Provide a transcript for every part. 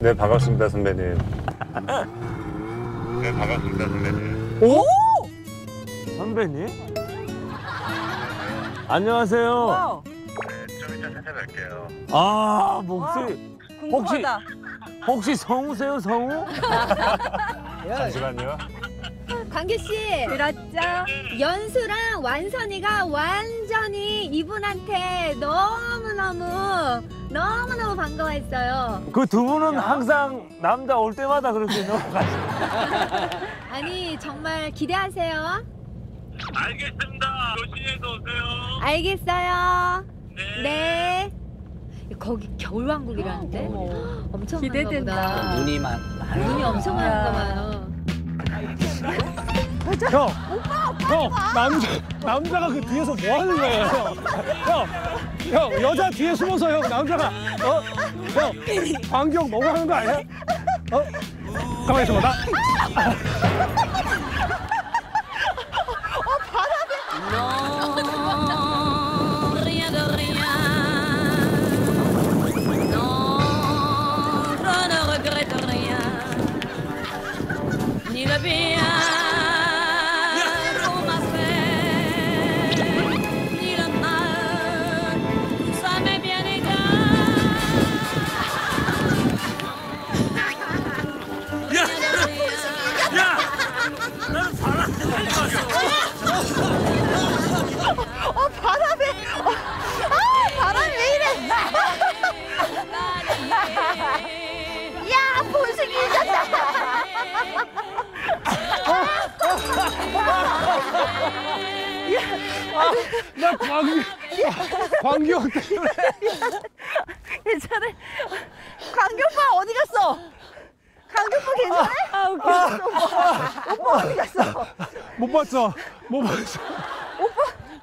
네 반갑습니다 선배님. 네 반갑습니다 선배님. 오! 선배님? 안녕하세요. 와우. 네, 좀 이따 찾아뵐게요. 아, 목소리. 궁금하다. 혹시 성우세요, 성우? 잠시만요. 광규 씨. 그렇죠. 연수랑 완선이가 완전히 이분한테 너무너무 너무너무 반가워했어요. 그 두 분은 항상 남자 올 때마다 그렇게 넘어가시죠. 아니 정말 기대하세요. 알겠습니다. 조심해서 오세요. 알겠어요. 네. 거기 겨울왕국이라는데 엄청 기대된다. 눈이 많. 눈이 엄청 많은가 봐요. 형, 형, 남자, 남자가 그 뒤에서 뭐 하는 거예요, 형? 형, 형, 여자 뒤에 숨어서 형, 남자가, 어? 형, 광경 너무 하는 거 아니야? 어? 가만히 있어봐, 나. 바람이 나 광경, 광경 때문에. 괜찮아. 강경파 어디 갔어? 강경파 괜찮아? 아, 웃겨. 오빠, 오빠 어디 갔어? 못 봤죠? 못 봤죠?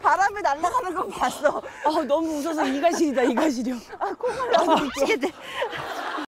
바람이 날아가는 거 봤어. 아 너무 웃어서 이가 시리다 이가 시려. 아, 콧물 나서 미치겠네.